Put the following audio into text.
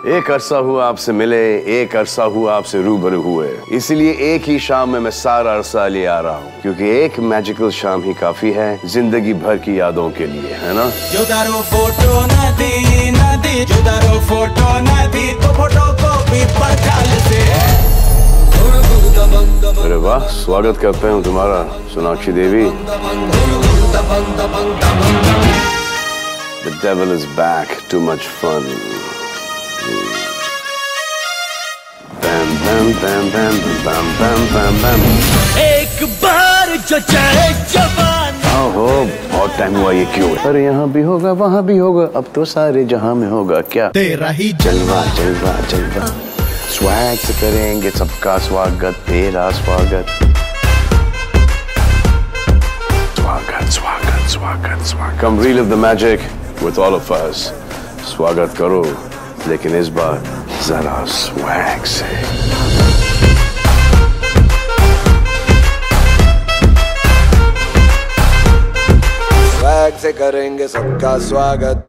एक अरसा हुआ आपसे मिले एक अरसा हुआ आपसे रूबरू हुए इसलिए एक ही शाम में मैं सारा अरसा ले आ रहा हूँ क्योंकि एक मैजिकल शाम ही काफ़ी है ज़िंदगी भर की यादों के लिए है ना जुदारो फ़ोटो नदी नदी जुदारो फ़ोटो नदी तो फ़ोटो को भी से अरे वाह स्वागत करते हैं तुम्हारा सोनाक्षी देवी The devil is back. Too much fun. एक बार जो चाहे जवान। ओहो बहुत टाइम हुआ ये क्यों? है? अरे यहाँ भी होगा वहाँ भी होगा। अब तो सारे जहाँ में होगा क्या? तेरा ही जलवा जलवा जलवा स्वैग से करेंगे सबका स्वागत तेरा स्वागत। स्वागत स्वागत स्वागत स्वागत। कम relive the magic with all of us. स्वागत करो लेकिन इस बार जरा स्वैग से स्वैग से करेंगे सबका स्वागत